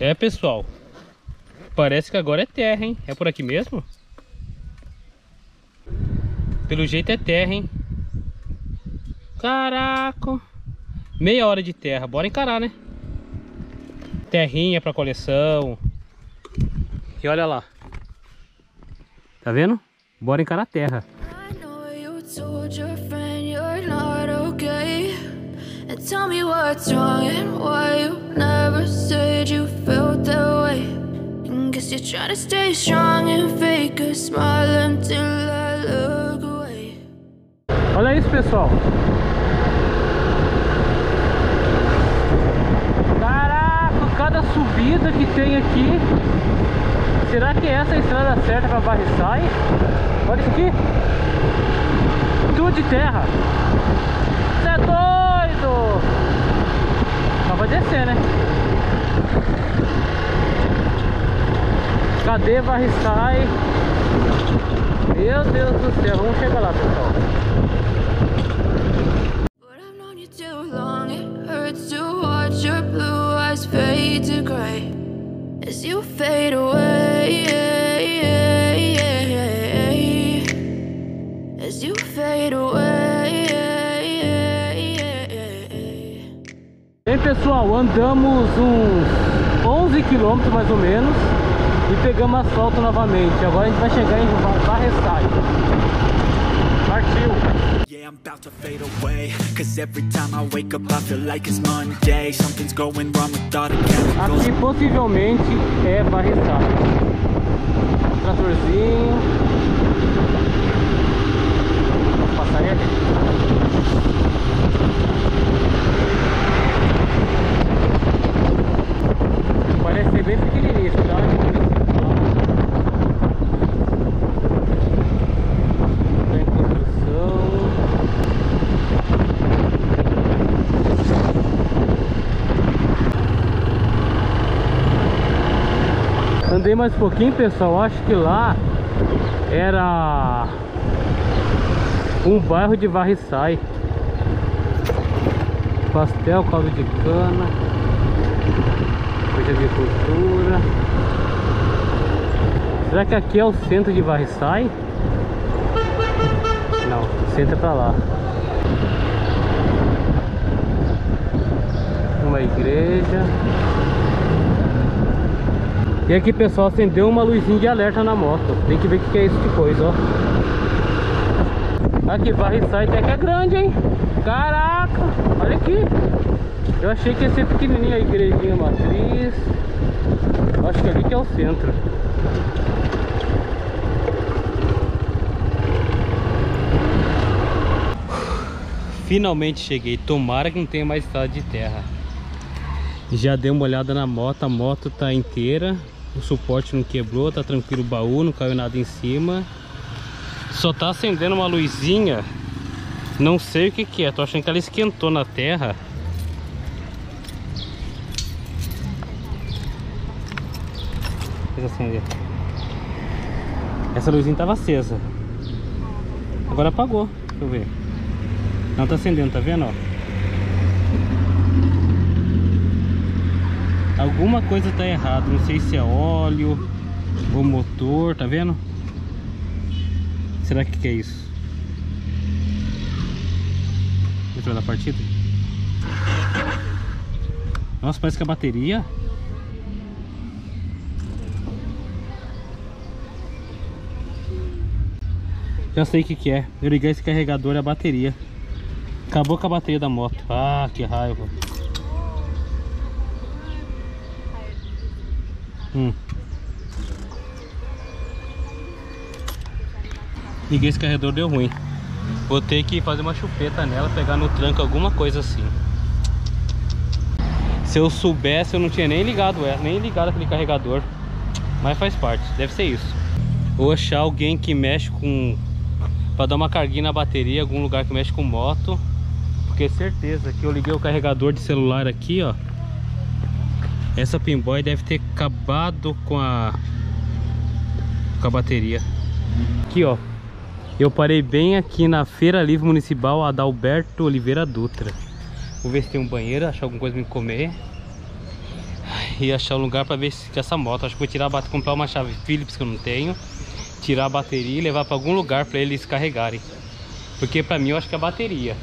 É, pessoal. Parece que agora é terra, hein? É por aqui mesmo? Pelo jeito é terra, hein? Caraca! Meia hora de terra. Bora encarar, né? Terrinha pra coleção. E olha lá. Tá vendo? Bora encarar a terra. I know you told your tell me what's wrong and why you never said you felt that way. And guess you're trying to stay strong and fake a smile until I look away. Olha isso, pessoal. Caraca, cada subida que tem aqui. Será que essa é a estrada certa para Barriçai? Olha isso aqui. Tudo de terra. Você Só vai descer, né? Cadê Barriçai? Meu Deus do céu, vamos chegar lá, pessoal. But I've known you too pessoal, andamos uns 11 quilômetros mais ou menos e pegamos asfalto novamente. Agora a gente vai chegar em Barressai. Partiu! Yeah, I'm about to fade away. Cause every time I wake up, I feel like it's Monday. Something's going wrong with all the chemicals. Aqui possivelmente é Barressai. Tratorzinho. Posso passar ele? Parece ser bem pequenininho, Tá. Andei mais um pouquinho, pessoal. Acho que lá era um bairro de Varriçai. Pastel, caldo de cana, coisa de agricultura. Será que aqui é o centro de Varriçai? Não, o centro é pra lá. Uma igreja. E aqui pessoal, acendeu uma luzinha de alerta na moto Tem que ver o que é isso de coisa, ó Aqui, Varriçai até que é grande, hein Caraca, olha aqui Eu achei que ia ser pequenininha a igrejinha matriz. Acho que ali que é o centro. Finalmente cheguei, tomara que não tenha mais estrada de terra. Já dei uma olhada na moto, a moto tá inteira. O suporte não quebrou, tá tranquilo o baú, não caiu nada em cima. Só tá acendendo uma luzinha. Não sei o que que é, tô achando que ela esquentou na terra Acender Essa luzinha tava acesa Agora apagou, deixa eu ver Não tá acendendo, tá vendo, ó Alguma coisa tá errada, não sei se é óleo ou motor, tá vendo? Será que que é isso? Entrou da partida? Nossa, parece que a bateria Já sei o que que é Eu liguei esse carregador e a bateria Acabou com a bateria da moto Ah, que raiva Hum. Liguei esse carregador, deu ruim. Vou ter que fazer uma chupeta nela, pegar no tranco, alguma coisa assim. Se eu soubesse, eu não tinha nem ligado nem ligado aquele carregador. Mas faz parte, deve ser isso. Ou achar alguém que mexe com... Pra dar uma carguinha na bateria, algum lugar que mexe com moto. Porque certeza que eu liguei o carregador de celular aqui, ó. Essa pinboy deve ter acabado com a com a bateria. Aqui, ó. Eu parei bem aqui na Feira Livre Municipal Adalberto Oliveira Dutra. Vou ver se tem um banheiro, achar alguma coisa pra me comer. E achar um lugar para ver se essa moto. Acho que vou tirar comprar uma chave Philips que eu não tenho, tirar a bateria e levar para algum lugar para eles carregarem. Porque para mim eu acho que é a bateria.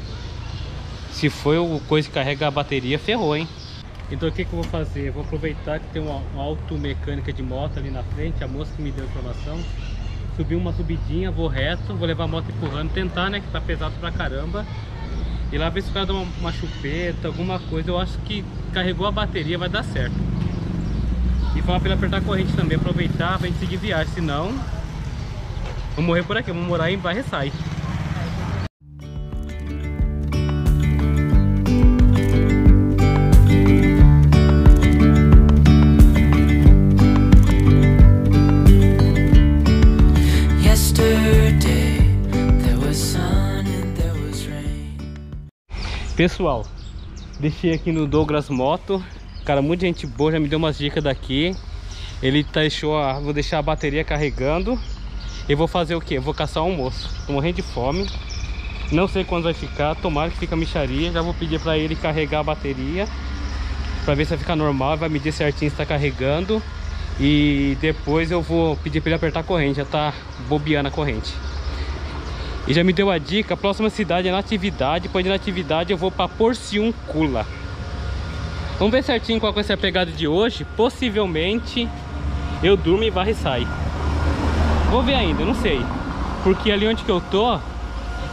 Se foi o coisa que carrega a bateria, ferrou, hein? Então o que, que eu vou fazer? Vou aproveitar que tem uma, uma automecânica de moto ali na frente, a moça que me deu a informação. Subir uma subidinha, vou reto, vou levar a moto empurrando, tentar, né? Que tá pesado pra caramba. E lá ver se o cara dá uma, uma chupeta, alguma coisa. Eu acho que carregou a bateria, vai dar certo. E falar pra ele apertar a corrente também, aproveitar pra gente seguir viagem. Senão, vou morrer por aqui, vou morar em was rain. Pessoal, deixei aqui no Douglas Moto. Cara, muita gente boa já me deu umas dicas daqui. Ele deixou a, vou deixar a bateria carregando. E vou fazer o que? Vou caçar almoço. Tô morrendo de fome. Não sei quando vai ficar. Tomara que fique a micharia. Já vou pedir pra ele carregar a bateria. Pra ver se vai ficar normal. Vai medir certinho se tá carregando. E depois eu vou pedir pra ele apertar a corrente. Já tá bobeando a corrente. E já me deu a dica, a próxima cidade é Natividade, depois de Natividade eu vou para Porciúncula. Vamos ver certinho qual vai ser a pegada de hoje. Possivelmente eu durmo e varre e sai. Vou ver ainda, não sei. Porque ali onde que eu tô,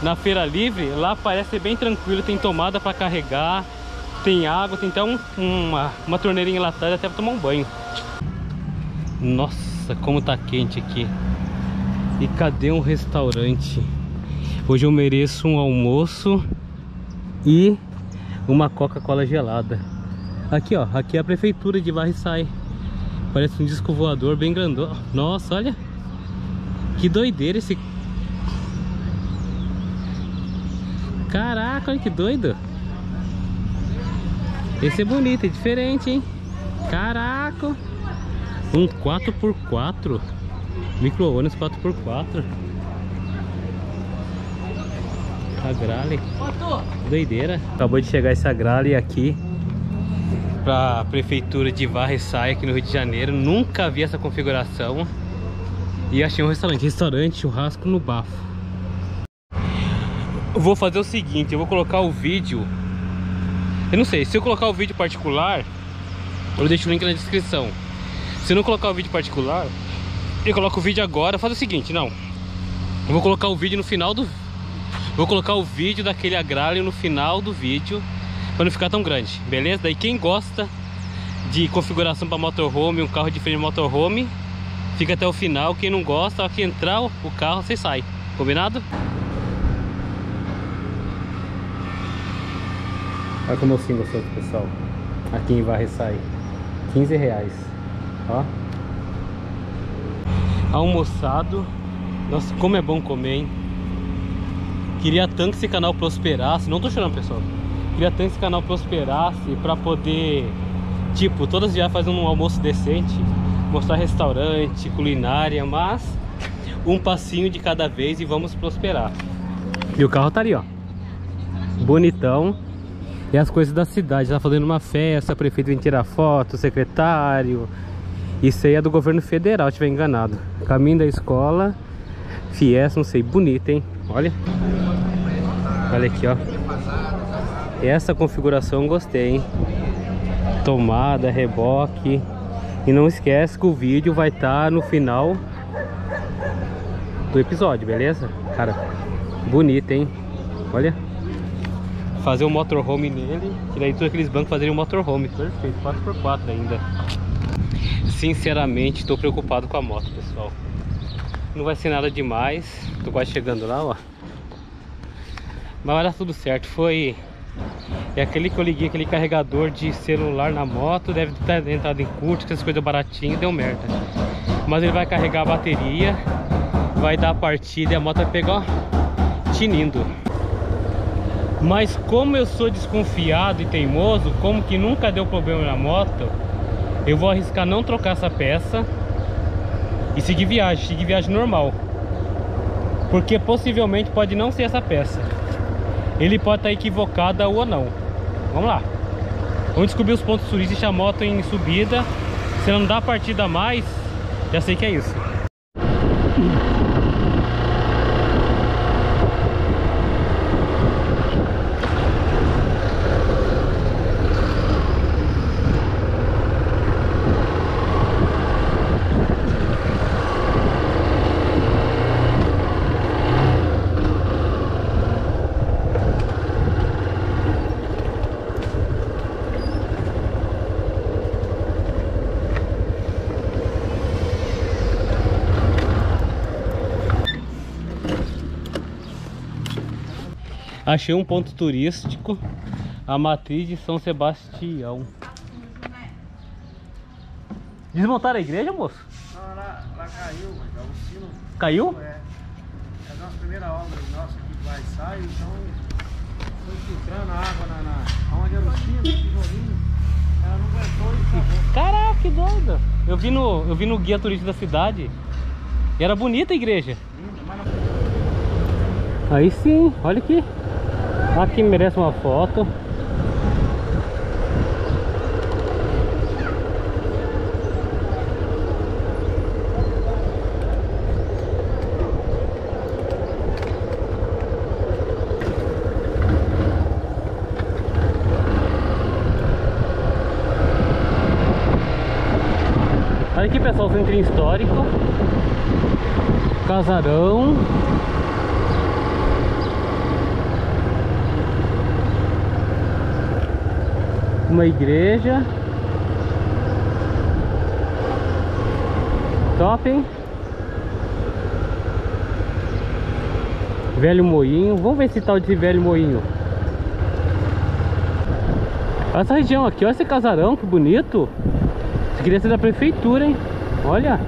na feira livre, lá parece ser bem tranquilo, tem tomada para carregar, tem água, tem até um- uma, uma torneirinha enlatada até para tomar um banho. Nossa, como tá quente aqui. E cadê um restaurante? Hoje eu mereço um almoço e uma Coca-Cola gelada. Aqui, ó. Aqui é a prefeitura de Barriçai. Parece um disco voador bem grandão. Nossa, olha. Que doideira esse... Caraca, olha que doido. Esse é bonito, é diferente, hein? Caraca. Um 4x4. Micro-ônibus 4x4. A Grale. Doideira. Acabou de chegar essa Grale aqui pra prefeitura de Varre-Sai aqui no Rio de Janeiro. Nunca vi essa configuração. E achei um restaurante. Restaurante churrasco no bafo. Vou fazer o seguinte, eu vou colocar o vídeo. Eu não sei, se eu colocar o vídeo particular, eu deixo o link na descrição. Se eu não colocar o vídeo particular, eu coloco o vídeo agora. Faz o seguinte, não. Eu vou colocar o vídeo no final do Vou colocar o vídeo daquele agralho no final do vídeo para não ficar tão grande, beleza? Daí quem gosta de configuração para motorhome, um carro diferente de motorhome, fica até o final. Quem não gosta, ao que entrar o carro, você sai. Combinado? Olha como eu sim gostou pessoal. Aqui em Varre sai 15 reais. Ó. Almoçado. Nossa, como é bom comer, hein? Queria tanto que esse canal prosperasse. Não tô chorando, pessoal. Queria tanto que esse canal prosperasse pra poder, tipo, todas já fazer um almoço decente, mostrar restaurante, culinária, mas um passinho de cada vez e vamos prosperar. E o carro tá ali, ó. Bonitão. E as coisas da cidade, tá fazendo uma festa, o prefeito vem tirar foto, secretário. Isso aí é do governo federal, tiver enganado. Caminho da escola, Fiesta, não sei, bonito, hein? Olha. Olha aqui, ó. Essa configuração eu gostei, hein? Tomada, reboque. E não esquece que o vídeo vai estar no final do episódio, beleza? Cara, bonito, hein? Olha. Fazer um motorhome nele. E daí todos aqueles bancos fazerem um motorhome. Perfeito, 4x4 ainda. Sinceramente, estou preocupado com a moto, pessoal. Não vai ser nada demais. Tô quase chegando lá, ó. Mas vai dar tudo certo. Foi. É aquele que eu liguei, aquele carregador de celular na moto. Deve ter entrado em curto, essas coisas baratinhas, deu merda. Mas ele vai carregar a bateria. Vai dar a partida e a moto vai pegar, ó, tinindo. Mas como eu sou desconfiado e teimoso, como que nunca deu problema na moto, eu vou arriscar não trocar essa peça e seguir viagem, seguir viagem normal. Porque possivelmente pode não ser essa peça. Ele pode estar equivocada ou não. Vamos lá. Vamos descobrir os pontos turísticos, a moto em subida Se não dá partida a mais, já sei que é isso. Achei um ponto turístico, a matriz de São Sebastião. Desmontaram a igreja, moço? Não, lá, lá caiu, mas o sino. Caiu? É, é a nossa primeira obra nossa que vai e sai, então foi filtrando a água na, na onde era o sino, o tijolinho. Ela não aguentou e acabou. Caraca, que doido! Eu vi no, eu vi no guia turístico da cidade. E era bonita a igreja. Linda, mas não Aí sim, olha aqui. Aqui merece uma foto. Aqui pessoal, centrinho histórico Casarão Uma igreja Top, hein? Velho moinho Vamos ver esse tal de velho moinho Olha essa região aqui, olha esse casarão, que bonito Isso queria ser da prefeitura, hein? Olha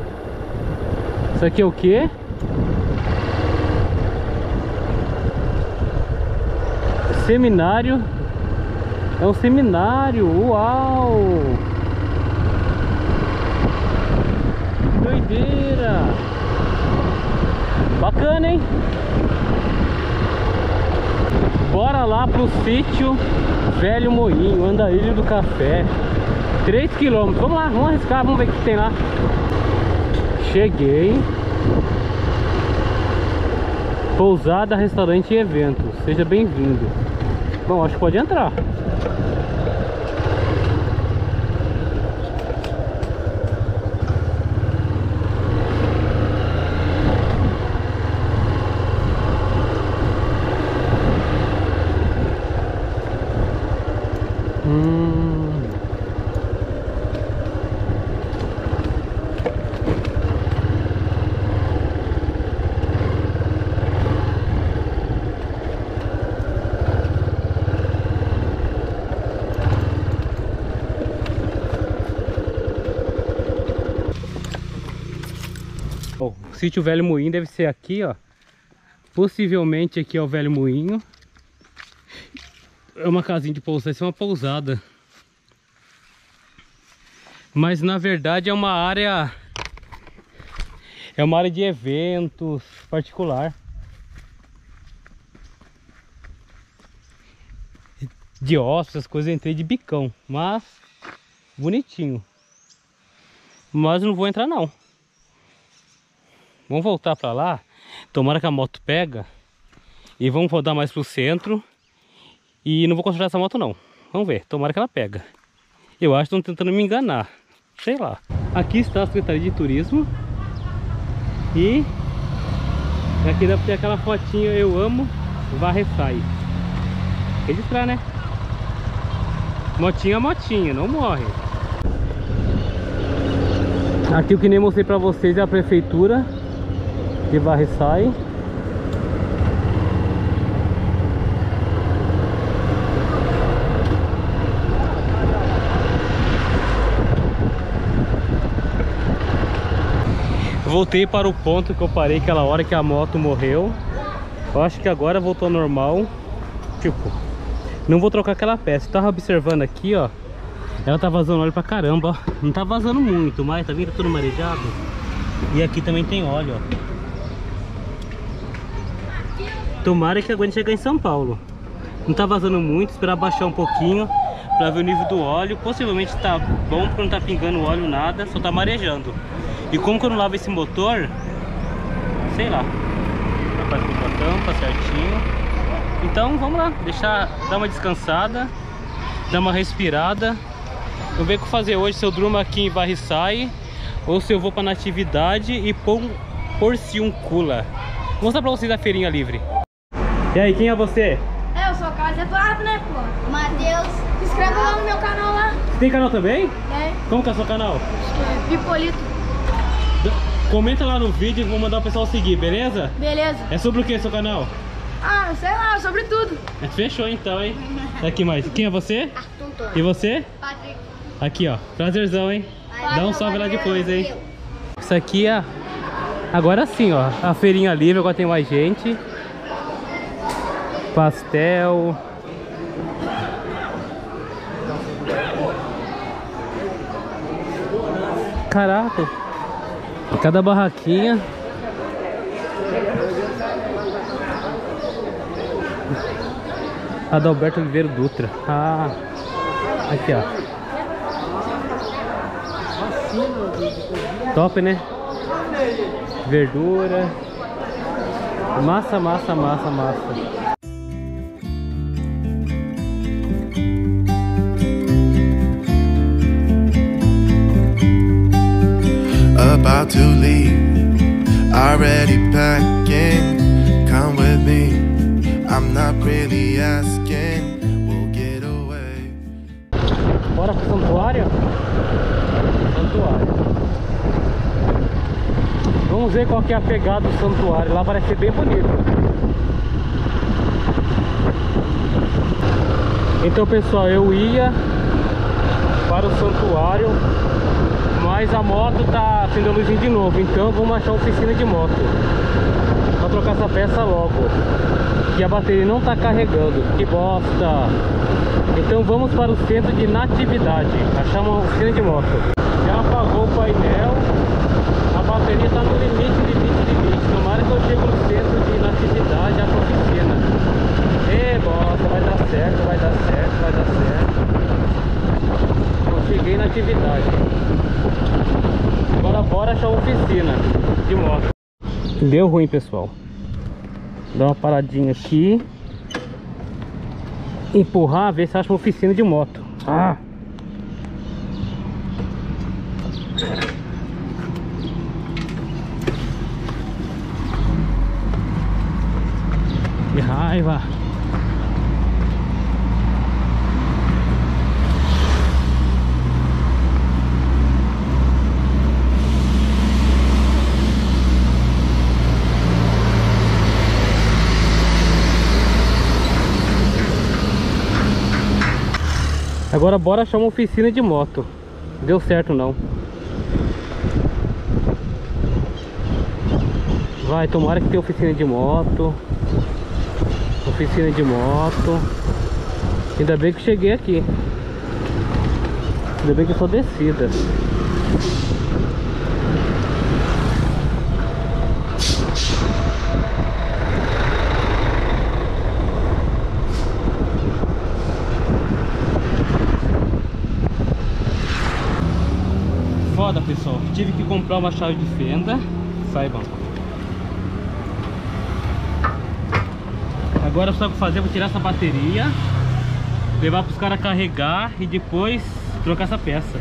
Isso aqui é o quê? Seminário É um seminário, uau! Doideira! Bacana, hein? Bora lá pro sítio Velho Moinho, Andarilho do Café. 3 km, vamos lá, vamos arriscar, vamos ver o que tem lá. Cheguei. Pousada, restaurante e evento. Seja bem-vindo. Bom, acho que pode entrar O sítio Velho Moinho deve ser aqui, ó. Possivelmente aqui é o Velho Moinho. É uma casinha de pousada, isso é uma pousada. Mas na verdade é uma área... É uma área de eventos particular. De ossos, coisas, entrei de bicão. Mas, bonitinho. Mas não vou entrar não. Vamos voltar pra lá. Tomara que a moto pega. E vamos rodar mais pro centro. E não vou consertar essa moto não. Vamos ver, tomara que ela pega. Eu acho que estão tentando me enganar. Sei lá. Aqui está a Secretaria de Turismo. E aqui dá pra ter aquela fotinha Eu amo, varre sai. Registrar, né? Motinha, motinha, não morre. Aqui o que nem mostrei pra vocês é a prefeitura de varre sai. Voltei para o ponto que eu parei aquela hora que a moto morreu. Eu acho que agora voltou normal. Tipo, não vou trocar aquela peça. Eu tava observando aqui, ó. Ela tá vazando óleo pra caramba, ó. Não tá vazando muito, mas tá vendo? Tá tudo marejado. E aqui também tem óleo, ó. Tomara que aguente chegar em São Paulo. Não tá vazando muito, esperar baixar um pouquinho pra ver o nível do óleo. Possivelmente tá bom porque não tá pingando óleo nada, só tá marejando. E como que eu não lavo esse motor, sei lá. Rapaz com a tampa certinho. Então vamos lá, deixar dar uma descansada, dar uma respirada. Vou ver o que fazer hoje, se eu durmo aqui em Varriçai ou se eu vou pra Natividade e pôr Porciúncula. Vou mostrar pra vocês a feirinha livre. E aí, quem é você? É, eu sou o Carlos Eduardo, né, pô? Matheus. Se inscreve lá no meu canal lá. Você tem canal também? É, Como que é o seu canal? é Pipolito. Comenta lá no vídeo e vou mandar o pessoal seguir, beleza? Beleza. É sobre o que seu canal? Ah, sei lá, sobre tudo. É, Fechou então, hein? Aqui mais. Quem é você? E você? Patrick. Aqui, ó. Prazerzão, hein? Dá um salve lá depois, hein? Isso aqui é... Agora sim, ó. A feirinha livre, agora tem mais gente. Pastel. Caraca. Cada barraquinha. Adalberto Oliveira Dutra. Ah. Aqui, ó. Top, né? Verdura. Massa, massa, massa, massa. About to leave. Already packing, come with me. I'm not really asking, we'll get away. Bora pro santuário? Santuário. Vamos ver qual que é a pegada do santuário. Lá parece ser bem bonito. Então pessoal, eu ia para o santuário, mas a moto tá acendendo a luzinha de novo. Então vamos achar oficina de moto para trocar essa peça logo. Que a bateria não tá carregando. Que bosta! Então vamos para o centro de natividade, achar uma oficina de moto. Já apagou o painel, a bateria está no limite, limite, limite. Tomara que eu chegue no centro de natividade, a oficina. Ê, bosta, vai dar certo, vai dar certo, vai dar certo. Cheguei na atividade. Agora bora achar oficina de moto. Deu ruim, pessoal. Dá uma paradinha aqui empurrar, ver se acha uma oficina de moto. Ah! Que raiva! Agora bora achar uma oficina de moto. Deu certo não. Vai, tomara que tenha oficina de moto. Oficina de moto. Ainda bem que cheguei aqui. Ainda bem que eu sou descida. Foda pessoal, tive que comprar uma chave de fenda, saibam. Agora só que fazer, vou tirar essa bateria, levar para os caras carregar e depois trocar essa peça.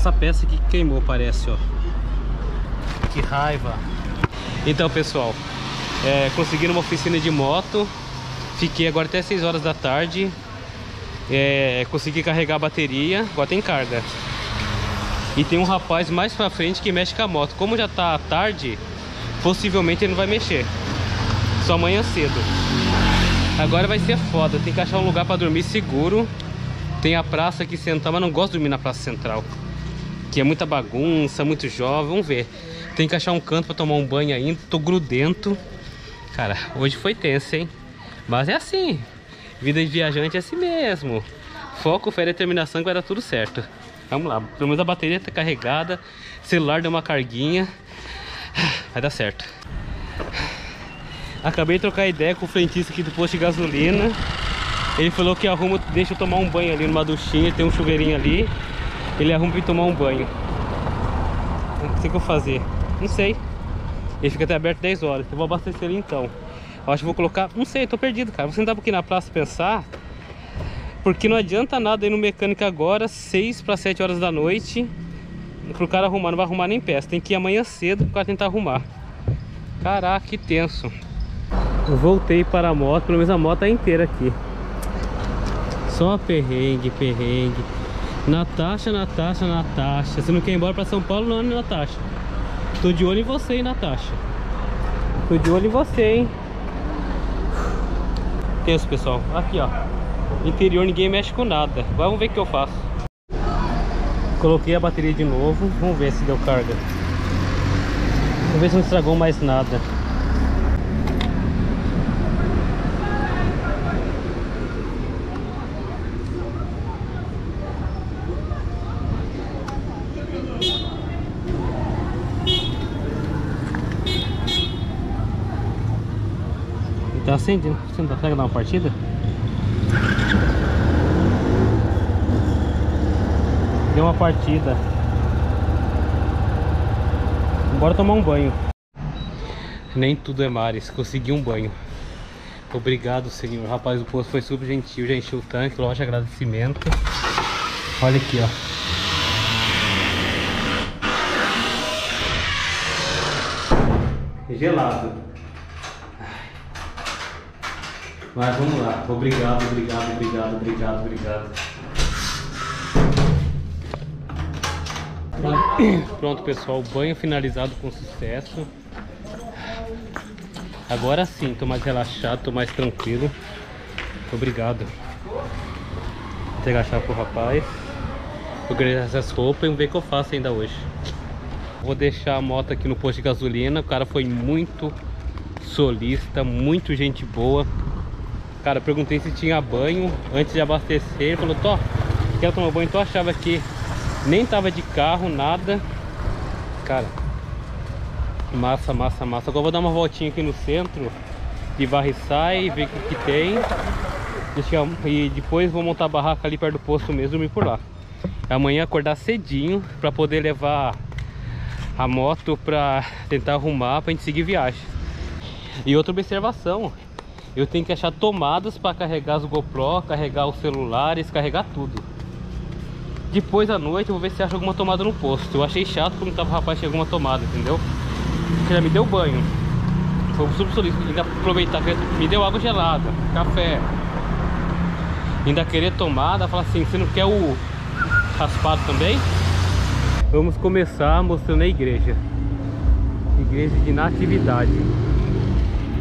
Essa peça aqui queimou, parece, ó. Que raiva. Então, pessoal, é, consegui numa oficina de moto. Fiquei agora até 6 horas da tarde. É, consegui carregar a bateria. Agora tem carga. E tem um rapaz mais pra frente que mexe com a moto. Como já tá tarde, possivelmente ele não vai mexer. Só amanhã cedo. Agora vai ser foda, tem que achar um lugar pra dormir seguro. Tem a praça aqui central, mas não gosto de dormir na praça central. Que é muita bagunça, muito jovem, vamos ver. Tem que achar um canto pra tomar um banho ainda, tô grudento. Cara, hoje foi tenso, hein? Mas é assim, vida de viajante é assim mesmo. Foco, fé e determinação que vai dar tudo certo. Vamos lá, pelo menos a bateria tá carregada, celular deu uma carguinha. Vai dar certo. Acabei de trocar ideia com o frentista aqui do posto de gasolina. Ele falou que arruma, deixa eu tomar um banho ali numa duchinha, tem um chuveirinho ali. Ele arruma pra tomar um banho. O que, que eu vou fazer? Não sei. Ele fica até aberto 10 horas. Eu vou abastecer ele então. Eu acho que vou colocar. Não sei, tô perdido, cara. Vou sentar um pouquinho na praça pensar. Porque não adianta nada ir no mecânico agora, 6 para 7 horas da noite. Pro cara arrumar, não vai arrumar nem peça. Tem que ir amanhã cedo pro cara tentar arrumar. Caraca, que tenso. Eu voltei para a moto, pelo menos a moto tá inteira aqui. Só perrengue, perrengue. Natasha, Natasha, Natasha. Você não quer ir embora pra São Paulo, não, né, Natasha? Tô de olho em você, hein, Natasha. Tô de olho em você, hein. Tenso, pessoal. Aqui, ó. Interior ninguém mexe com nada. Vamos ver o que eu faço. Coloquei a bateria de novo. Vamos ver se deu carga. Vamos ver se não estragou mais nada. Tá acendendo. Você não pega dar uma partida? Deu uma partida. Bora tomar um banho. Nem tudo é mares. Consegui um banho. Obrigado, senhor. Rapaz, o posto foi super gentil. Já encheu o tanque. Loja agradecimento. Olha aqui, ó. Gelado. Mas vamos lá. Obrigado, obrigado, obrigado, obrigado, obrigado. Pronto, pessoal. Banho finalizado com sucesso. Agora sim, tô mais relaxado, tô mais tranquilo. Obrigado. Vou entregar a chave pro rapaz. Vou ganhar essas roupas e ver o que eu faço ainda hoje. Vou deixar a moto aqui no posto de gasolina. O cara foi muito solista, muito gente boa. Cara, perguntei se tinha banho antes de abastecer. Ele falou, Tó, quero tomar banho. Tu achava que nem tava de carro, nada. Cara, massa, massa, massa. Agora vou dar uma voltinha aqui no centro de Varriçai, ver o que, que tem. E depois vou montar a barraca ali perto do posto mesmo e por lá. Amanhã acordar cedinho pra poder levar a moto pra tentar arrumar pra gente seguir viagem. E outra observação, eu tenho que achar tomadas para carregar as GoPro, carregar os celulares, carregar tudo. Depois à noite eu vou ver se acho alguma tomada no posto. Eu achei chato quando tava o rapaz tinha alguma tomada, entendeu? Porque já me deu banho. Foi um super solícito. Ainda aproveitar que me deu água gelada, café. Ainda querer tomada, falar assim, você não quer o raspado também? Vamos começar mostrando a igreja. Igreja de Natividade.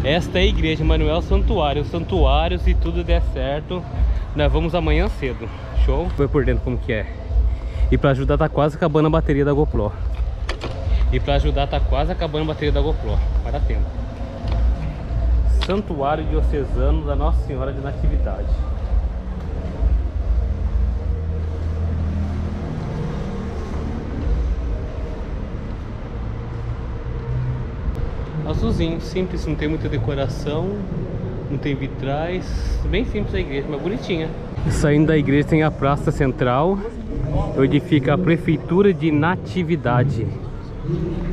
Esta é a igreja Manuel Santuário. Santuário, se tudo der certo, nós vamos amanhã cedo. Show? Vou por dentro como que é. E pra ajudar tá quase acabando a bateria da GoPro. E pra ajudar tá quase acabando a bateria da GoPro. Vai dar tempo. Santuário Diocesano da Nossa Senhora de Natividade. Azulzinho, simples, não tem muita decoração, não tem vitrais, bem simples a igreja, mas bonitinha. Saindo da igreja tem a praça central, onde fica a prefeitura de Natividade.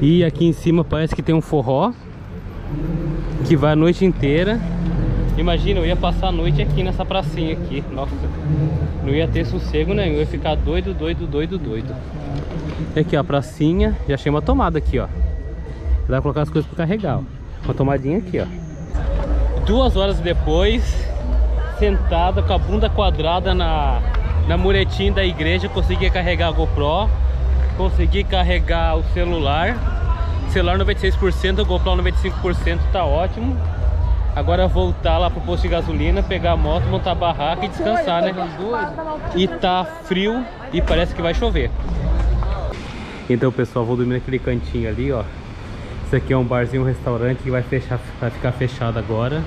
E aqui em cima parece que tem um forró que vai a noite inteira. Imagina, eu ia passar a noite aqui nessa pracinha aqui. Nossa, não ia ter sossego nenhum, eu ia ficar doido, doido, doido, doido. E aqui ó, a pracinha, já achei uma tomada aqui ó. Dá pra colocar as coisas pra carregar, ó. Uma tomadinha aqui, ó. Duas horas depois, sentada com a bunda quadrada na, na muretinha da igreja, consegui carregar a GoPro, consegui carregar o celular. Celular 96%, a GoPro 95%, tá ótimo. Agora voltar lá pro posto de gasolina, pegar a moto, montar a barraca e descansar, né? E tá frio e parece que vai chover. Então, pessoal, vou dormir naquele cantinho ali, ó. Isso aqui é um barzinho, um restaurante que vai, fechar, vai ficar fechado agora.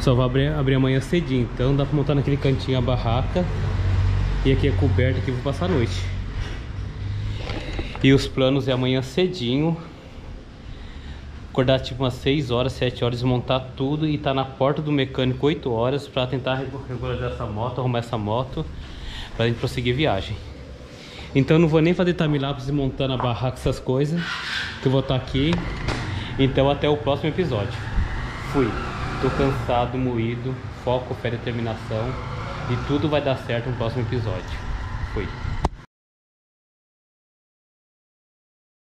Só vai abrir, abrir amanhã cedinho. Então dá pra montar naquele cantinho a barraca. E aqui é coberto, aqui vou passar a noite. E os planos é amanhã cedinho. Acordar tipo umas 6 horas, 7 horas, montar tudo e tá na porta do mecânico 8 horas pra tentar regularizar essa moto, arrumar essa moto pra gente prosseguir viagem. Então não vou nem fazer timelapse montando a barraca, essas coisas. Que eu vou estar aqui. Então até o próximo episódio. Fui. Tô cansado, moído. Foco, fé, determinação. E tudo vai dar certo no próximo episódio. Fui.